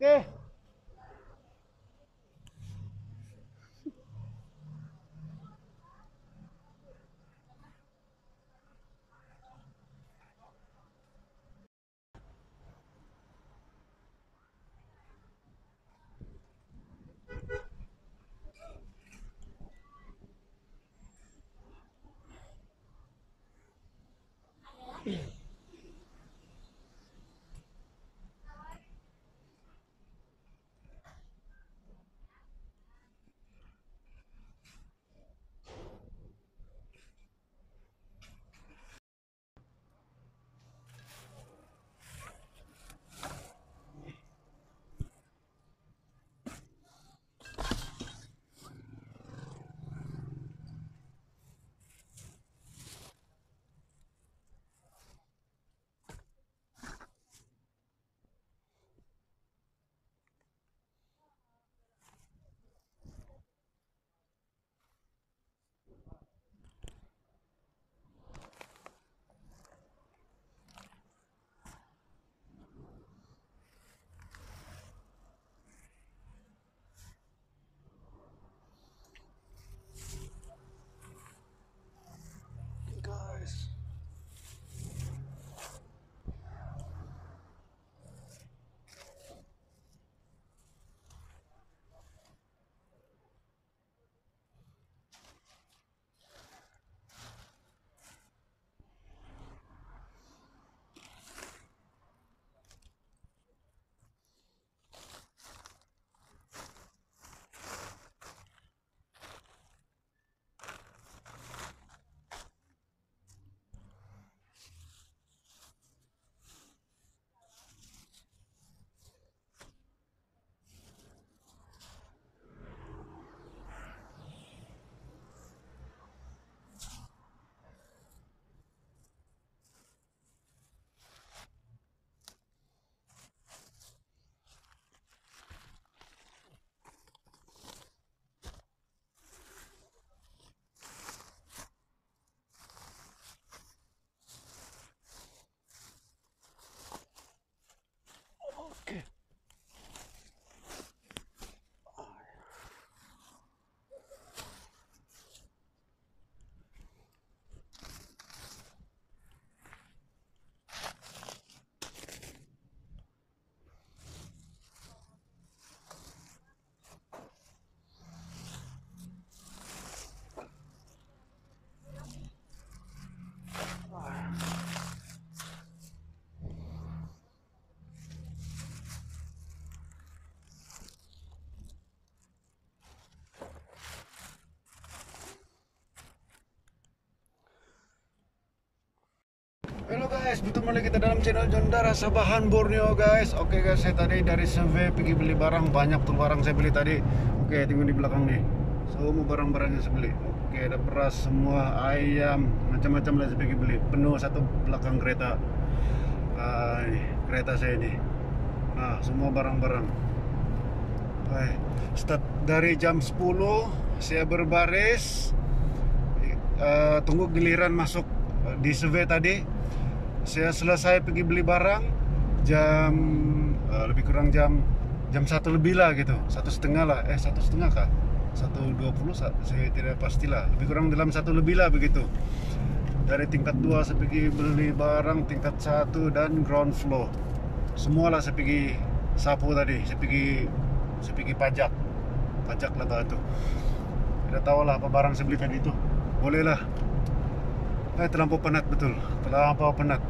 ¿Qué? Guys, bertemu lagi kita dalam channel Jondara Sabahan Borneo guys. Oke guys, saya tadi dari survey pergi beli barang Banyak tuh barang saya beli tadi. Oke, tunggu di belakang nih. Semua barang-barangnya saya beli. Oke, ada beras semua, ayam Macam-macam lah saya pergi beli. Penuh satu belakang kereta. Ah, ini, Kereta saya ini. Nah, semua barang-barang. Hai, Start dari jam 10 Saya berbaris. Eh, Tunggu giliran masuk di survey tadi saya selesai pergi beli barang jam uh, lebih kurang jam jam satu lebih lah gitu. Satu setengah lah. Eh satu setengah kah? Satu dua puluh saya tidak pastilah. Lebih kurang dalam satu lebih lah begitu. Dari tingkat dua saya pergi beli barang tingkat satu dan ground floor. Semua lah saya pergi sapu tadi. Saya pergi saya pergi pajak. Pajak lah tuh tidak tahu lah apa barang saya beli tadi itu. Boleh Eh, terlampau penat betul. Terlampau penat.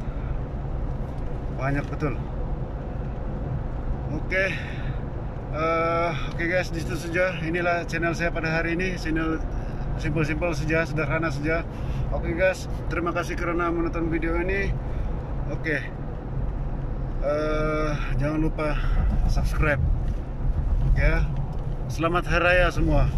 Banyak betul. Oke. Eh, Oke guys, di situ saja. Inilah channel saya pada hari ini. Channel simpel-simpel saja, sederhana saja. Oke guys, terima kasih karena menonton video ini. Oke. Eh, jangan lupa subscribe. Ya. Selamat hari raya semua.